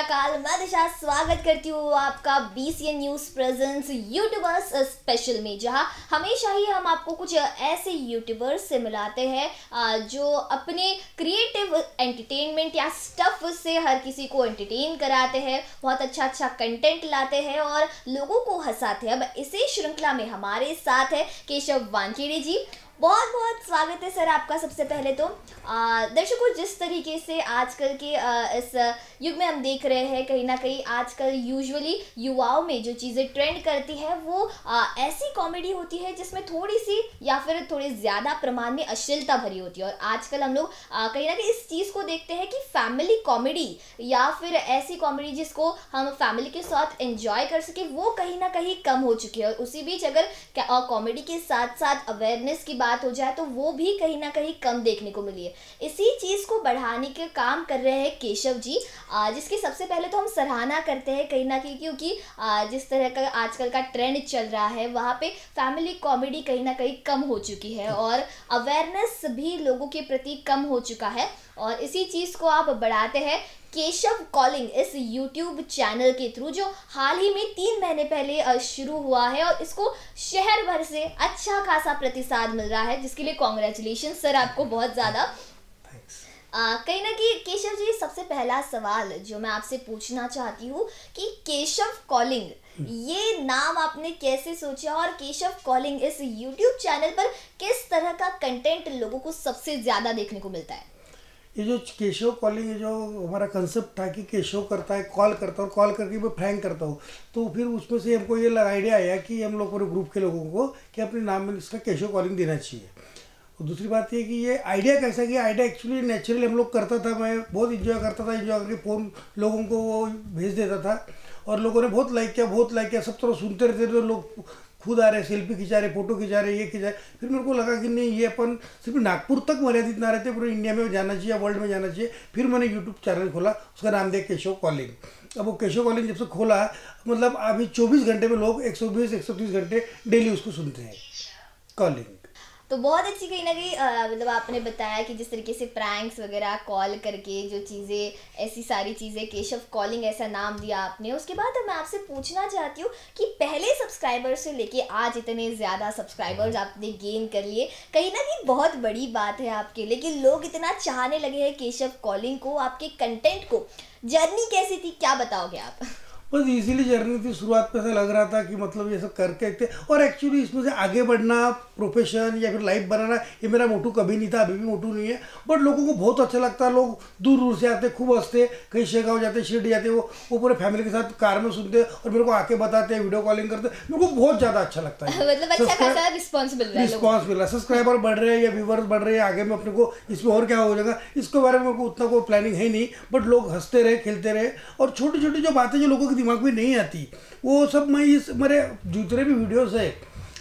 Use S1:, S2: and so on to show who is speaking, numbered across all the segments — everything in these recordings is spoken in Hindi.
S1: अकाल मैं दिशा स्वागत करती हूँ आपका BCN news presents YouTubers special में, जहाँ हमेशा ही हम आपको कुछ ऐसे यूट्यूबर्स से मिलाते हैं जो अपने क्रिएटिव एंटरटेनमेंट या स्टफ़ से हर किसी को एंटरटेन कराते हैं, बहुत अच्छा अच्छा कंटेंट लाते हैं और लोगों को हंसाते हैं। अब इसी श्रृंखला में हमारे साथ है केशव वानखेड़े जी बहुत बहुत स्वागत है सर आपका सबसे पहले तो। दर्शकों, जिस तरीके से आजकल के इस युग में हम देख रहे हैं, कहीं ना कहीं आजकल यूजुअली युवाओं में जो चीज़ें ट्रेंड करती है, वो ऐसी कॉमेडी होती है जिसमें थोड़ी सी या फिर थोड़ी ज़्यादा प्रमाण में अश्लीलता भरी होती है। और आजकल हम लोग कहीं ना कहीं इस चीज़ को देखते हैं कि फैमिली कॉमेडी या फिर ऐसी कॉमेडी जिसको हम फैमिली के साथ एंजॉय कर सके, वो कहीं ना कहीं कम हो चुकी है। और उसी बीच अगर कॉमेडी के साथ साथ अवेयरनेस की बात बात हो जाए तो वो भी कहीं ना कहीं कम देखने को मिली है। इसी चीज़ को बढ़ाने के काम कर रहे हैं केशव जी। जिसकी सबसे पहले तो हम सराहना करते हैं कहीं ना कहीं क्योंकि जिस तरह का आजकल का ट्रेंड चल रहा है, वहाँ पे फैमिली कॉमेडी कहीं ना कहीं कम हो चुकी है और अवेयरनेस भी लोगों के प्रति कम हो चुका है। और इसी चीज़ को आप बढ़ाते हैं केशव कॉलिंग इस यूट्यूब चैनल के थ्रू जो हाल ही में तीन महीने पहले शुरू हुआ है और इसको शहर भर से अच्छा खासा प्रतिसाद मिल रहा है जिसके लिए कॉन्ग्रेचुलेशन सर आपको बहुत ज़्यादा। कहीं ना कहीं केशव जी सबसे पहला सवाल जो मैं आपसे पूछना चाहती हूँ कि केशव कॉलिंग ये नाम आपने कैसे सोचा और केशव कॉलिंग इस यूट्यूब चैनल पर किस तरह का कंटेंट लोगों को सबसे ज़्यादा देखने को मिलता है?
S2: ये जो केशव कॉलिंग जो हमारा कंसेप्ट था कि केशव करता है कॉल करता हूँ कॉल करके मैं फ्रैंक करता हूँ। तो फिर उसमें से हमको ये आइडिया आया कि हम लोग पूरे ग्रुप के लोगों को कि अपने नाम में इसका केशव कॉलिंग देना चाहिए। और दूसरी बात ये कि ये आइडिया कैसा कि आइडिया एक्चुअली नेचुरली हम लोग करता था, मैं बहुत इन्जॉय करता था इन्जॉय करके फ़ोन लोगों को वो भेज देता था। और लोगों ने बहुत लाइक किया, बहुत लाइक किया, सब तरह सुनते रहते थे, लोग खुद आ रहे सेल्फी खिंचा रहे फ़ोटो खिंचा रहे ये खिंचा रहे फिर मेरे को लगा कि नहीं, ये अपन सिर्फ़ नागपुर तक मर्यादित ना रहते, पूरे इंडिया में जाना चाहिए वर्ल्ड में जाना चाहिए। फिर मैंने यूट्यूब चैनल खोला, उसका नाम दिया केशव कॉलिंग अब वो केशव कॉलिंग जब से खोला मतलब अभी चौबीस घंटे में लोग एक सौ घंटे डेली उसको सुनते हैं। कॉलिंग
S1: तो बहुत अच्छी कहीं ना कहीं मतलब आपने बताया कि जिस तरीके से प्रैंक्स वगैरह कॉल करके जो चीज़ें ऐसी सारी चीज़ें केशव कॉलिंग ऐसा नाम दिया आपने। उसके बाद मैं आपसे पूछना चाहती हूँ कि पहले सब्सक्राइबर से लेके आज इतने ज़्यादा सब्सक्राइबर्स आपने गेन कर लिए कहीं ना कहीं बहुत बड़ी बात है आपके लिए कि लोग इतना चाहने लगे हैं केशव कॉलिंग को आपके कंटेंट को। जर्नी कैसी थी क्या बताओगे आप?
S2: बस इजीली जर्नी थी शुरुआत में ऐसा लग रहा था कि मतलब ये सब करके थे और एक्चुअली इसमें से आगे बढ़ना प्रोफेशन या फिर लाइफ बनाना ये मेरा मोटू कभी नहीं था अभी भी मोटू नहीं है। बट लोगों को बहुत अच्छा लगता है लोग दूर दूर से आते खूब हँसते कहीं शेगाव जाते शिरडी जाते वो वो पूरे फैमिली के साथ कार में सुनते और मेरे को आके बताते हैं वीडियो कॉलिंग करते। मेरे को बहुत ज़्यादा अच्छा लगता है
S1: रिस्पॉन्स
S2: अच्छा मिल रहा है सब्सक्राइबर बढ़ रहे हैं या व्यूवर्स बढ़ रहे हैं आगे में अपने को इसमें और क्या हो जाएगा इसके बारे में उतना कोई प्लानिंग है नहीं। बट लोग हँसते रहे खेलते रहे और छोटी छोटी जो बातें जो लोगों के दिमाग में नहीं आती। वो सब मैं इस मेरे जितने भी वीडियोस है,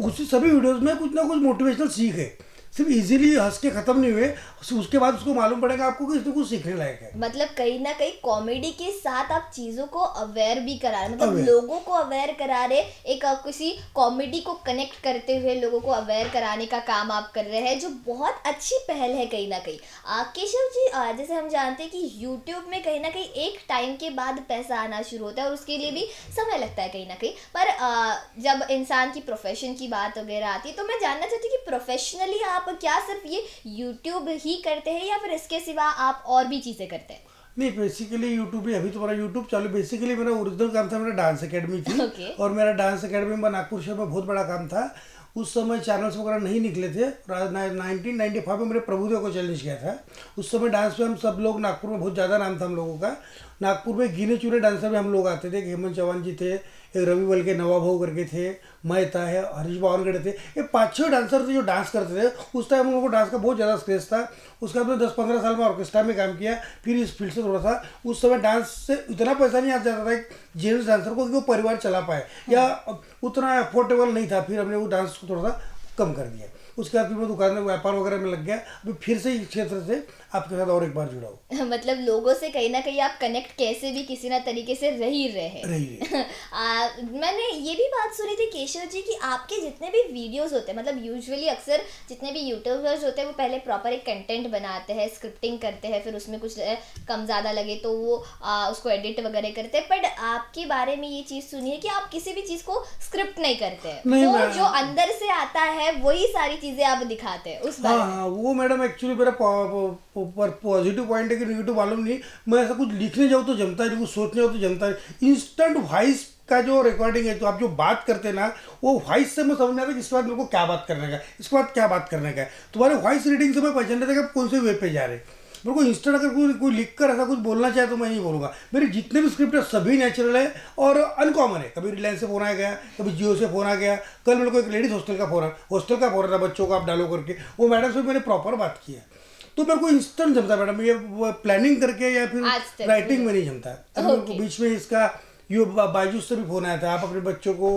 S2: उसी सभी वीडियोस में कुछ ना कुछ मोटिवेशनल सीख है। सिर्फ़ इजीली हंस के खत्म नहीं हुए उसके बाद उसको मालूम पड़ेगा आपको कि इसमें कुछ सीखने लायक है।
S1: मतलब कहीं ना कहीं कॉमेडी के साथ आप चीज़ों को अवेयर भी करा रहे मतलब लोगों को अवेयर करा रहे एक किसी कॉमेडी को कनेक्ट करते हुए लोगों को अवेयर कराने का काम आप कर रहे हैं जो बहुत अच्छी पहल है कहीं ना कहीं। केशव जी जैसे हम जानते हैं कि यूट्यूब में कहीं ना कहीं एक टाइम के बाद पैसा आना शुरू होता है और उसके लिए भी समय लगता है कहीं ना कहीं। पर जब इंसान की प्रोफेशन की बात वगैरह आती है तो मैं जानना चाहती हूँ कि प्रोफेशनली आप क्या सिर्फ़ ये यूट्यूब ही करते हैं या फिर इसके सिवा आप और भी चीज़ें करते हैं?
S2: नहीं बेसिकली यूट्यूब ही अभी तो मेरा यूट्यूब चालू बेसिकली मेरा ओरिजिनल काम था मेरा डांस अकेडमी थी। Okay. और मेरा डांस अकेडमी में नागपुर शहर में बहुत बड़ा काम था। उस समय चैनल्स वगैरह नहीं निकले थे। नाइनटीन नाइन्टी फाइव में मैंने प्रभुदेव को चैलेंज किया था। उस समय डांस में हम सब लोग नागपुर में बहुत ज़्यादा नाम था हम लोगों का। नागपुर में गिने चुने डांसर भी हम लोग आते थे, हेमंत चौहान जी थे एक रवि बल के नवाब हो करके थे मैं था है, हरीश बावनगढ़ थे। ये पाँच छः डांसर थे जो डांस करते थे। उस टाइम हम लोगों को डांस का बहुत ज़्यादा स्क्रेज था। उसके बाद दस पंद्रह साल में ऑर्केस्ट्रा में काम किया, फिर इस फ़ील्ड से थोड़ा सा। उस समय डांस से इतना पैसा नहीं आ जाता था जेंट्स डांसर को कि वो परिवार चला पाए, या उतना अफोर्डेबल नहीं था। फिर हमने वो डांस को थोड़ा सा कम कर दिया। उसके बाद फिर मैं दुकान में व्यापार वगैरह में लग गया। अभी फिर से इस क्षेत्र से आपके साथ और एक बार जुड़ा हूँ।
S1: मतलब लोगों से कहीं ना कहीं आप कनेक्ट कैसे भी किसी ना तरीके से रह ही रहे हैं।
S2: रही है
S1: आ, मैंने ये भी बात सुनी थी केशव जी कि आपके जितने भी वीडियोस होते हैं मतलब यूजुअली अक्सर जितने भी यूट्यूबर्स होते हैं वो पहले प्रॉपर एक कंटेंट बनाते हैं स्क्रिप्टिंग करते हैं फिर उसमें कुछ कम ज़्यादा लगे तो वो आ, उसको एडिट वगैरह करते हैं। बट आपके बारे में ये चीज़ सुनी है कि आप किसी भी चीज़ को स्क्रिप्ट नहीं करते हैं। वो जो अंदर से आता है वही सारी चीज़ें आप दिखाते हैं उस बारे
S2: हाँ
S1: में।
S2: हाँ वो मैडम एक्चुअली मेरा पॉजिटिव पॉइंट है कि नेगेटिव मालूम नहीं। मैं ऐसा कुछ लिखने जाऊँ तो जमता है, कुछ सोचने जाऊँ तो जमता है। इंस्टेंट वॉइस का जो रिकॉर्डिंग है तो आप जो बात करते हैं ना, वो वॉइस से मैं समझ में आता है कि इसके बाद मेरे को क्या बात करने का इसके बाद क्या बात करने का है। तुम्हारे वॉइस रीडिंग से मैं पहचान लेता कि आप कौन से वे पे जा रहे हैं। मेरे को इंस्टेंट अगर कोई कोई लिख कर ऐसा कुछ बोलना चाहे तो मैं नहीं बोलूँगा। मेरे जितने भी स्क्रिप्ट है, सभी नेचुरल है और अनकॉमन है। कभी रिलायंस से फ़ोन आ गया, कभी जियो से फ़ोन आ गया। कल मेरे को एक लेडीज़ हॉस्टल का फ़ोन हॉस्टल का फ़ोन था, बच्चों को आप डालो करके। वो मैडम से मैंने प्रॉपर बात किया तो मेरे को इंस्टेंट जमता है मैडम। ये प्लानिंग करके या फिर राइटिंग में नहीं। जमता है। मेरे को बीच में इसका यो बायजूस से भी फ़ोन आया था। आप अपने बच्चों को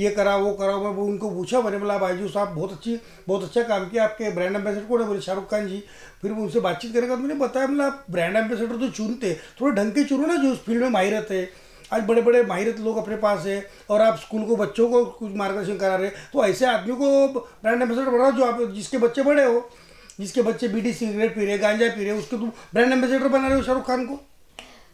S2: ये कराओ वो कराओ मैं वो उनको पूछा मैंने बोला बायजूस आप बहुत अच्छी बहुत अच्छा काम किया आपके ब्रांड एम्बेसडर कौन है बोले शाहरुख खान जी। फिर मैं उनसे बातचीत करेगा तो मैंने बताया मतलब आप ब्रांड एम्बेसडर तो चुनते थोड़े ढंग के चुनो ना जो उस फ़ील्ड में माहिर है। आज बड़े बड़े माहिरत लोग अपने पास है और आप स्कूल को बच्चों को कुछ मार्गदर्शन करा रहे हैं। तो ऐसे आदमी को ब्रांड एम्बेसडर बनाओ जो आप जिसके बच्चे बड़े हो। जिसके बच्चे बीड़ी सिगरेट पी रहे गांजा पी रहे उसको तुम ब्रांड एम्बेसडर बना रहे हो शाहरुख खान को?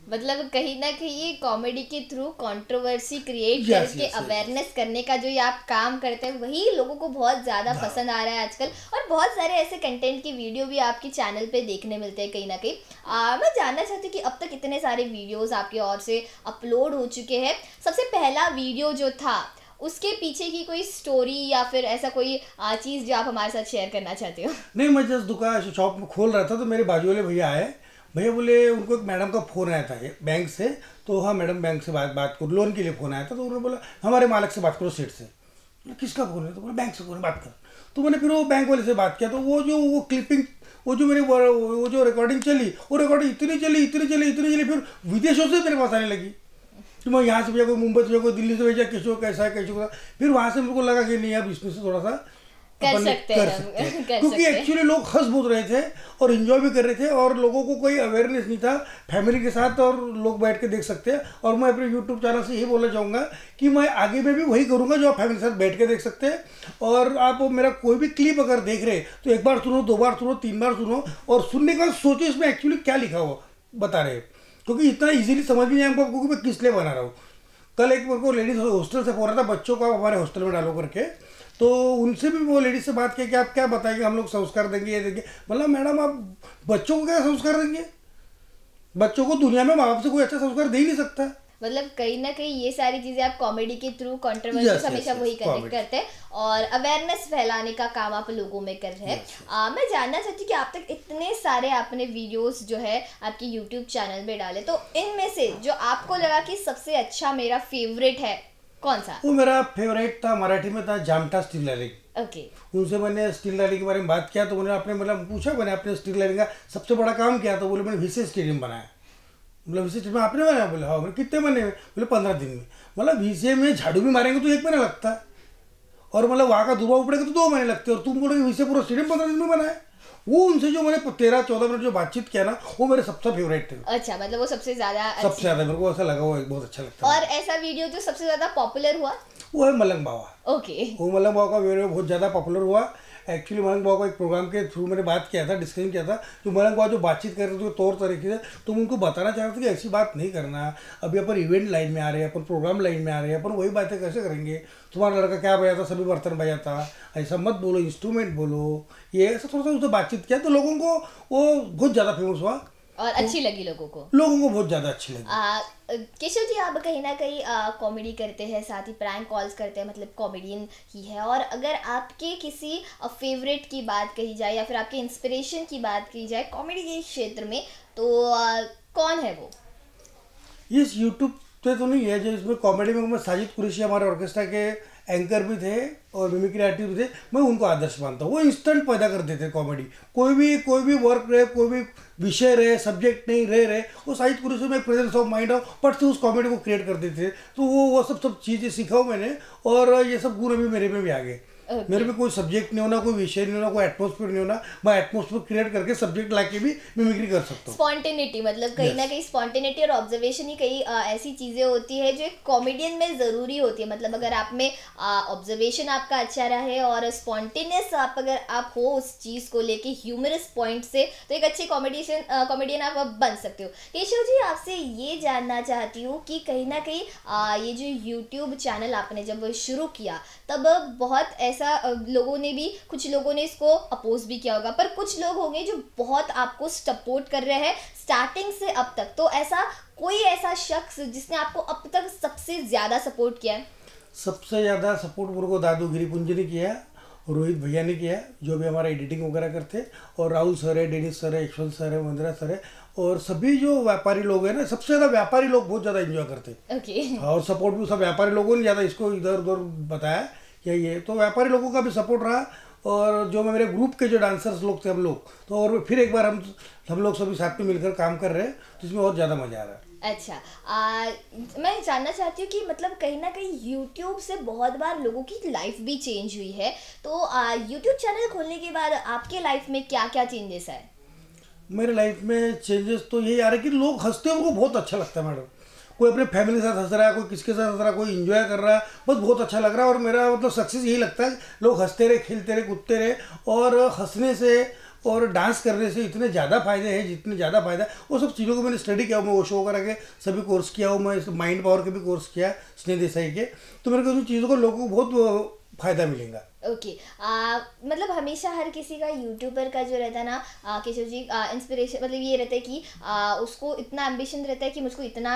S1: मतलब कहीं ना कहीं ये कॉमेडी के थ्रू कंट्रोवर्सी क्रिएट करके. अवेयरनेस करने का जो ये आप काम करते हैं वही लोगों को बहुत ज़्यादा पसंद आ रहा है आजकल। और बहुत सारे ऐसे कंटेंट की वीडियो भी आपके चैनल पे देखने मिलते हैं कहीं ना कहीं। आ, मैं जानना चाहती हूँ कि अब तक इतने सारे वीडियोस आपके और से अपलोड हो चुके हैं। सबसे पहला वीडियो जो था उसके पीछे की कोई स्टोरी या फिर ऐसा कोई चीज़ जो आप हमारे साथ शेयर करना चाहते हो?
S2: नहीं, मैं जस्ट दुकान शॉप में खोल रहा था तो मेरे बाजू वाले भैया आए। भैया बोले, उनको एक मैडम का फ़ोन आया था बैंक से। तो हाँ मैडम बैंक से बात बात करो लोन के लिए फ़ोन आया था तो उन्होंने बोला, हमारे मालिक से बात करो सेठ से। किसका फ़ोन है? तो बोला बैंक से फ़ोन बात कर। तो मैंने फिर वो बैंक वाले से बात किया तो वो जो, वो क्लिपिंग वो जो मेरी वो जो रिकॉर्डिंग चली, वो रिकॉर्डिंग इतनी चली इतनी चली इतनी चली, फिर विदेशों से मेरे पास आने लगी। तो मैं यहाँ से भेजा कोई मुंबई से भेजा कोई दिल्ली से भेजा किशोर कैसा है कैसे कैसा फिर वहाँ से मेरे को लगा कि नहीं अब इसमें से थोड़ा सा
S1: कर सकते
S2: कर सकते हैं। क्योंकि एक्चुअली लोग हंस बहुत रहे थे और इन्जॉय भी कर रहे थे और लोगों को कोई अवेयरनेस नहीं था फैमिली के साथ और लोग बैठ के देख सकते हैं। और मैं अपने यूट्यूब चैनल से यही बोलना चाहूँगा कि मैं आगे में भी वही करूँगा जो आप फैमिली के साथ बैठ के देख सकते हैं। और आप मेरा कोई भी क्लिप अगर देख रहे तो एक बार सुनो दो बार सुनो तीन बार सुनो और सुनने के बाद सोचो इसमें एक्चुअली क्या लिखा हुआ बता रहे हैं। क्योंकि इतना इजीली समझ भी नहीं हमको क्योंकि मैं किस लिए बना रहा हूँ। कल एक मेरे को लेडीज़ हॉस्टल से फ़ोन रहा था, बच्चों का हमारे हॉस्टल में डालो करके। तो उनसे भी वो लेडीज़ से बात किया कि आप क्या बताएँगे, हम लोग संस्कार देंगे, ये देंगे। मतलब मैडम, आप बच्चों को क्या संस्कार देंगे? बच्चों को दुनिया में माँ बाप से कोई अच्छा संस्कार दे ही नहीं सकता।
S1: मतलब कहीं ना कहीं ये सारी चीज़ें आप कॉमेडी के थ्रू
S2: कॉन्ट्रोवर्सी
S1: हमेशा
S2: yes,
S1: वही कनेक्ट करते हैं और अवेयरनेस फैलाने का काम आप लोगों में कर रहे हैं। मैं जानना चाहती हूँ कि आप तक इतने सारे आपने वीडियोस जो है आपके यूट्यूब चैनल में डाले तो इनमें से जो आपको लगा कि सबसे अच्छा मेरा फेवरेट है कौन सा?
S2: वो मेरा फेवरेट था मराठी में था जामटा स्टील
S1: ओके
S2: उनसे मैंने स्टील लैरिंग के बारे में बात किया तो उन्होंने अपने मतलब पूछा मैंने अपने स्टील लैरिंग का सबसे बड़ा काम किया तो बोले मैंने विशेष स्टेडियम बनाया। मतलब विशेष में आपने बनाया बोले हाँ बोले कितने बने हुए बोले पंद्रह दिन में। मतलब विषय में झाड़ू भी मारेंगे तो एक महीना लगता है। और मतलब वहाँ का दुबा उपड़ेगा तो दो महीने लगते हैं। और तुम बोलोगे विषय पूरा स्टेडियम पंद्रह दिन में बनाया वो उनसे जो मैंने तेरह चौदह मिनट जो बातचीत किया ना वो मेरे सबसे फेवरेट थे।
S1: अच्छा मतलब वो सबसे ज़्यादा
S2: सबसे ज़्यादा मेरे को ऐसा लगा वो बहुत अच्छा लगता
S1: और ऐसा वीडियो जो सबसे ज़्यादा पॉपुलर हुआ?
S2: वो है मलंग बाबा
S1: ओके
S2: वो मलंग बाबा का वीडियो बहुत ज़्यादा पॉपुलर हुआ। एक्चुअली मलंग बाबा को एक प्रोग्राम के थ्रू मैंने बात किया था डिस्कशन किया था। तो मलंग बाबा जो बातचीत कर रहे थे तौर तरीके से तो मैं उनको बताना चाह रहे थे कि ऐसी बात नहीं करना। अभी अपन इवेंट लाइन में आ रहे हैं, अपन प्रोग्राम लाइन में आ रहे हैं, अपन वही बातें कैसे करेंगे? तुम्हारा लड़का क्या बजाता, सभी बर्तन बजाता, ऐसा मत बोलो इंस्ट्रूमेंट बोलो। ये ऐसा थोड़ा सा उससे बातचीत किया तो लोगों को वो बहुत ज़्यादा फ़ेमस हुआ।
S1: और अच्छी लगी लोगों को।
S2: लोगों को बहुत ज़्यादा अच्छी लगी।
S1: केशव जी आप कहीं ना कहीं कॉमेडी करते हैं साथ ही प्रैंक कॉल्स करते हैं मतलब कॉमेडियन ही है। और अगर आपके किसी फेवरेट की बात कही जाए या फिर आपके इंस्पिरेशन की बात की जाए कॉमेडी के क्षेत्र में तो आ, कौन है वो?
S2: इस यूट्यूब पे तो नहीं है जो इसमें कॉमेडी में साजिद कुरेशी हमारे ऑर्केस्ट्रा के एंकर भी थे और मिमिक्री आर्टिस्ट भी थे, मैं उनको आदर्श मानता हूँ। वो इंस्टेंट पैदा कर देते कॉमेडी कोई भी कोई भी वर्क रहे, कोई भी विषय रहे सब्जेक्ट नहीं रहे रहे, वो साहित्य पुरुष में प्रेजेंस ऑफ़ माइंड हो पट से उस कॉमेडी को क्रिएट कर देते थे। तो वो वो सब सब चीज़ें सीखा मैंने और ये सब गुण अभी मेरे में भी आ गए।
S1: Okay.
S2: मेरे में कोई सब्जेक्ट नहीं होना कोई विषय नहीं होना कोई एटमोसफियर नहीं होना मैं एटमोसफियर क्रिएट करके सब्जेक्ट लाके भी मिमिक्री कर सकता हूँ
S1: स्पॉन्टेनिटी मतलब कहीं
S2: yes.
S1: ना कहीं स्पॉन्टेनिटी और ऑब्जर्वेशन ही कई ऐसी चीज़ें होती है जो एक कॉमेडियन में ज़रूरी होती है मतलब अगर आप में ऑब्जर्वेशन आपका अच्छा रहे और स्पॉन्टेनियस आप अगर आप हो उस चीज़ को लेके ह्यूमरस पॉइंट से तो एक अच्छे कॉमेडियन कॉमेडियन आप बन सकते हो केशव जी आपसे ये जानना चाहती हूँ कि कहीं ना कहीं ये जो यूट्यूब चैनल आपने जब शुरू किया तब बहुत ऐसा अ, लोगों ने भी कुछ लोगों ने इसको अपोज भी किया होगा। पर कुछ लोग होंगे जो बहुत आपको सपोर्ट कर रहे हैं स्टार्टिंग से अब तक। तो ऐसा कोई ऐसा शख्स जिसने आपको अब तक सबसे ज़्यादा सपोर्ट किया है?
S2: सबसे ज़्यादा सपोर्ट मेरे को दादू गिरिपुंज ने किया रोहित भैया ने किया जो भी हमारा एडिटिंग वगैरह करते हैं और राहुल सर है डेनिस सर है यशवंत सर है मंदिरा सर है और सभी जो व्यापारी लोग हैं ना सबसे ज़्यादा व्यापारी लोग बहुत ज़्यादा एंजॉय करते हैं।
S1: ओके
S2: और सपोर्ट भी सब व्यापारी लोगों ने ज़्यादा इसको इधर उधर बताया कि ये तो व्यापारी लोगों का भी सपोर्ट रहा और जो मेरे ग्रुप के जो डांसर्स लोग थे हम लोग तो और फिर एक बार हम हम लोग सभी साथ में मिलकर काम कर रहे हैं तो इसमें और ज़्यादा मज़ा आ रहा है।
S1: अच्छा आ, मैं जानना चाहती हूँ कि मतलब कहीं ना कहीं यूट्यूब से बहुत बार लोगों की लाइफ भी चेंज हुई है। तो यूट्यूब चैनल खोलने के बाद आपके लाइफ में क्या क्या चेंजेस है?
S2: मेरे लाइफ में चेंजेस तो यही आ रहे हैं कि लोग हँसते हैं उनको बहुत अच्छा लगता है मैडम। कोई अपने फैमिली के साथ हंस रहा है, कोई किसके साथ हंस रहा है, कोई इंजॉय कर रहा है, बस बहुत अच्छा लग रहा है और मेरा मतलब सक्सेस यही लगता है लोग हँसते रहे, खेलते रहे, कूदते रहे और हंसने से और डांस करने से इतने ज़्यादा फ़ायदे हैं, जितने ज़्यादा फ़ायदा है। वो सब चीज़ों को मैंने स्टडी किया, मैं वो शो वगैरह के सभी कोर्स किया हो मैं माइंड पावर के भी कोर्स किया, स्नेह देसाई के। तो मेरे को उन चीज़ों को लोगों को बहुत फ़ायदा मिलेगा।
S1: ओके आ, मतलब हमेशा हर किसी का यूट्यूबर का जो रहता है ना केशव जी इंस्पिरेशन मतलब ये रहता है कि उसको इतना एम्बिशन रहता है कि मुझको इतना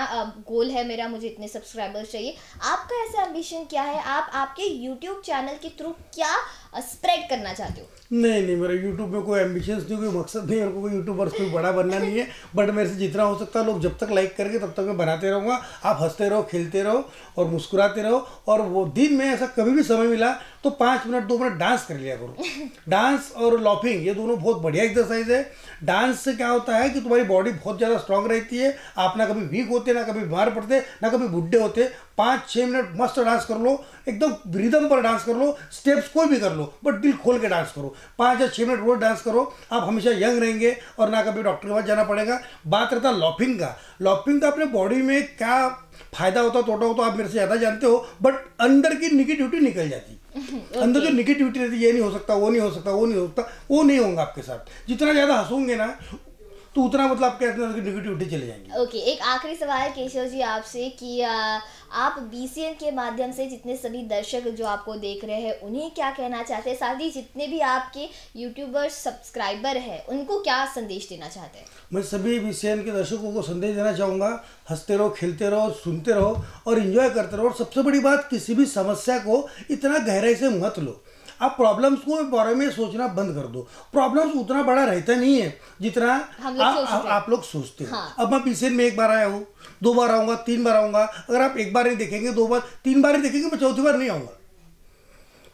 S1: गोल है मेरा मुझे इतने सब्सक्राइबर्स चाहिए। आपका ऐसा एम्बिशन क्या है? आप आपके यूट्यूब चैनल के थ्रू क्या स्प्रेड करना चाहते हो?
S2: नहीं नहीं मेरा यूट्यूब में कोई एम्बिशंस नहीं कोई मकसद नहीं को कोई यूट्यूबर कोई बड़ा बनना नहीं है। बट मेरे से जितना हो सकता है लोग जब तक लाइक करेंगे तब तक मैं बनाते रहूँगा। आप हँसते रहो खेलते रहो और मुस्कुराते रहो। और वो दिन में ऐसा कभी भी समय मिला तो पाँच मिनट, दो मिनट डांस कर लिया करो। डांस और लॉफिंग, ये दोनों बहुत बढ़िया एक्सरसाइज है। डांस से क्या होता है कि तुम्हारी बॉडी बहुत ज़्यादा स्ट्रांग रहती है। आप ना कभी वीक होते, ना कभी बीमार पड़ते, ना कभी बुढ़े होते। पाँच छः मिनट मस्त डांस कर लो, एकदम रिदम पर डांस कर लो स्टेप्स कोई भी कर लो, बट दिल खोल के डांस करो। पाँच या छः मिनट रोज डांस करो, आप हमेशा यंग रहेंगे और ना कभी डॉक्टर के पास जाना पड़ेगा। बात रहता लॉफिंग का। लॉफिंग का अपने बॉडी में क्या फ़ायदा होता, तोटा होता, आप मेरे से ज़्यादा जानते हो, बट अंदर की निगेटिविटी निकल जाती। अंदर जो निगेटिविटी रहती है, ये नहीं हो सकता, वो नहीं हो सकता, वो नहीं हो सकता, वो नहीं होगा आपके साथ। जितना ज़्यादा हंसूँगे ना तो उतना मतलब आपके निगेटिविटी चले जाएँगी।
S1: ओके okay, एक आखिरी सवाल केशव जी आपसे कि आ, आप बीसीएन के माध्यम से जितने सभी दर्शक जो आपको देख रहे हैं उन्हें क्या कहना चाहते हैं? साथ ही जितने भी आपके यूट्यूबर सब्सक्राइबर हैं उनको क्या संदेश देना चाहते हैं?
S2: मैं सभी विषयन के दर्शकों को संदेश देना चाहूँगा हँसते रहो खेलते रहो सुनते रहो और इन्जॉय करते रहो और सबसे बड़ी बात किसी भी समस्या को इतना गहराई से मत लो। आप प्रॉब्लम्स को बारे में सोचना बंद कर दो। प्रॉब्लम्स उतना बड़ा रहता नहीं है जितना
S1: लोग
S2: आ, आ, आप लोग सोचते हैं।
S1: हाँ।
S2: अब मैं पीसीएन में एक बार आया हूँ दो बार आऊँगा तीन बार आऊँगा अगर आप एक बार नहीं देखेंगे दो बार तीन बार ही देखेंगे मैं चौथी बार नहीं आऊँगा।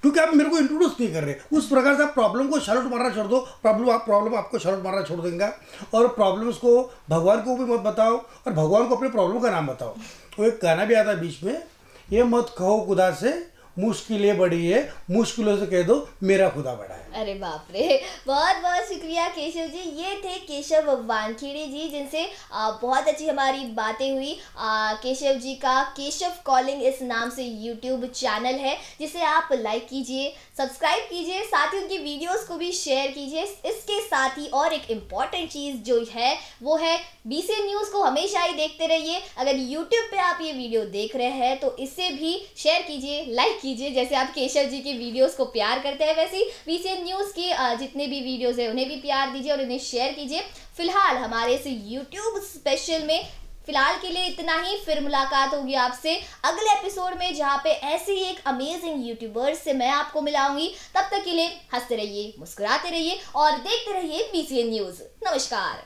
S2: क्योंकि आप मेरे को इंट्रोड्यूस नहीं कर रहे। उस प्रकार से आप प्रॉब्लम को शॉर्ट मारना छोड़ दो। प्रॉब्लम आप प्रॉब्लम आपको शॉर्ट मारना छोड़ देंगे। और प्रॉब्लम्स को भगवान को भी मत बताओ और भगवान को अपने प्रॉब्लम का नाम बताओ। वो एक गाना भी आता है बीच में ये मत कहो खुदा से मुश्किलें बड़ी है, मुश्किलों से कह दो, मेरा खुदा बड़ा है।
S1: अरे बाप रे, बहुत बहुत शुक्रिया केशव जी। ये थे केशव वानखेड़े जी, जिनसे बहुत अच्छी हमारी बातें हुई। केशव जी का केशव कॉलिंग इस नाम से यूट्यूब चैनल है, जिसे आप लाइक कीजिए, सब्सक्राइब कीजिए, साथ ही उनकी वीडियोस को भी शेयर कीजिए। इसके साथ ही और एक इंपॉर्टेंट चीज़ जो है, वो है बी न्यूज़ को हमेशा ही देखते रहिए। अगर यूट्यूब पर आप ये वीडियो देख रहे हैं तो इसे भी शेयर कीजिए, लाइक कीजिए, जैसे आप केशव जी की वीडियोस को प्यार करते हैं, वैसे ही बीसीएन न्यूज़ के जितने भी वीडियोस हैं, उन्हें भी प्यार दीजिए और उन्हें शेयर कीजिए। फ़िलहाल हमारे इस यूट्यूब स्पेशल में, फ़िलहाल के लिए इतना ही। फिर मुलाकात होगी आपसे अगले एपिसोड में, जहाँ पे ऐसे ही एक अमेजिंग यूट्यूबर से मैं आपको मिलाऊँगी। तब तक के लिए हँसते रहिए, मुस्कुराते रहिए और देखते रहिए बीसीएन न्यूज़ नमस्कार।